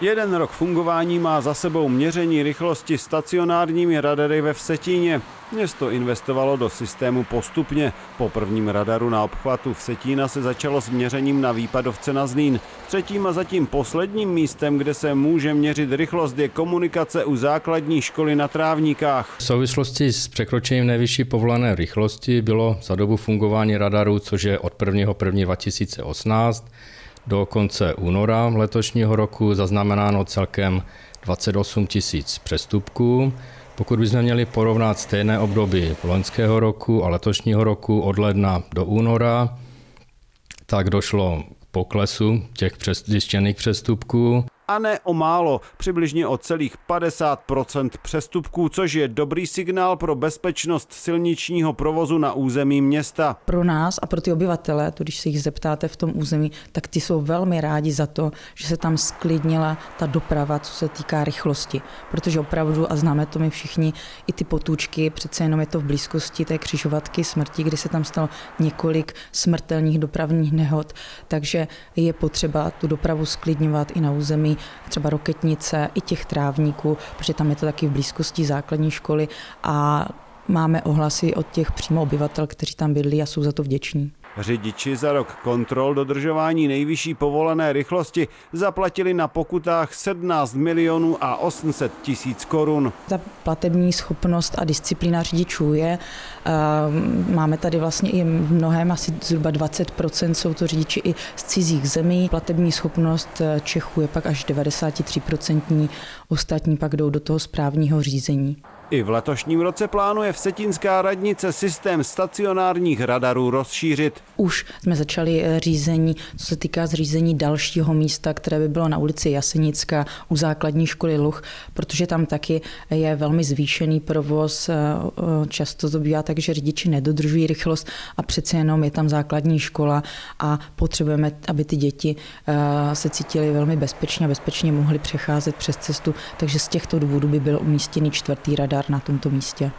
Jeden rok fungování má za sebou měření rychlosti stacionárními radary ve Vsetíně. Město investovalo do systému postupně. Po prvním radaru na obchvatu Vsetína se začalo s měřením na výpadovce na Zlín. Třetím a zatím posledním místem, kde se může měřit rychlost, je komunikace u základní školy na Trávníkách. V souvislosti s překročením nejvyšší povolené rychlosti bylo za dobu fungování radaru, což je od 1. 1. 2018, do konce února letošního roku zaznamenáno celkem 28 tisíc přestupků. Pokud bychom měli porovnat stejné období loňského roku a letošního roku od ledna do února, tak došlo k poklesu těch zjištěných přestupků a ne o málo, přibližně o celých 50% přestupků, což je dobrý signál pro bezpečnost silničního provozu na území města. Pro nás a pro ty obyvatele, to když se jich zeptáte v tom území, tak ty jsou velmi rádi za to, že se tam sklidnila ta doprava, co se týká rychlosti. Protože opravdu, a známe to my všichni, i ty potůčky, přece jenom je to v blízkosti té křižovatky smrti, kdy se tam stalo několik smrtelných dopravních nehod, takže je potřeba tu dopravu sklidňovat i na území třeba Roketnice, i těch trávníků, protože tam je to taky v blízkosti základní školy a máme ohlasy od těch přímo obyvatel, kteří tam bydlí a jsou za to vděční. Řidiči za rok kontrol dodržování nejvyšší povolené rychlosti zaplatili na pokutách 17 milionů a 800 tisíc korun. Ta platební schopnost a disciplína řidičů je, ehm, máme tady vlastně i mnohem, asi zhruba 20% jsou to řidiči i z cizích zemí. Platební schopnost eh, Čechů je pak až 93%, ostatní pak jdou do toho správního řízení. I v letošním roce plánuje Vsetínská radnice systém stacionárních radarů rozšířit. Už jsme začali eh, řízení, co se týká zřízení dalšího místa, které by bylo na ulici Jasenická u základní školy Luch, protože tam taky je velmi zvýšený provoz. Eh, eh, často to bývá tak, že řidiči nedodržují rychlost a přece jenom je tam základní škola a potřebujeme, aby ty děti se cítily velmi bezpečně a bezpečně mohly přecházet přes cestu. Takže z těchto důvodů by byl umístěný čtvrtý radar na tomto místě.